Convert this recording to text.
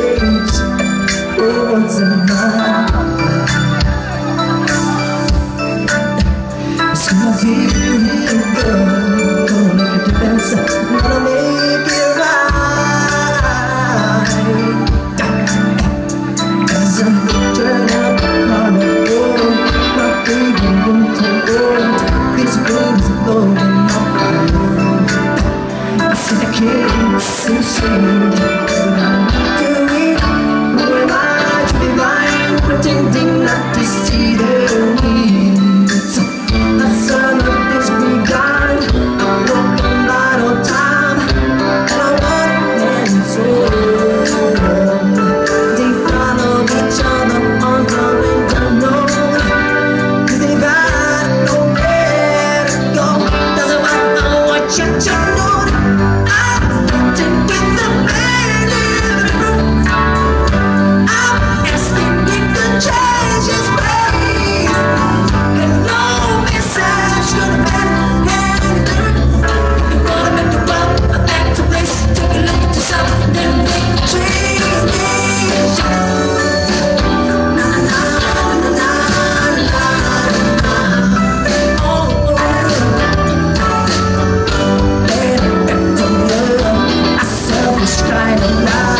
things, words and minds. shine of light.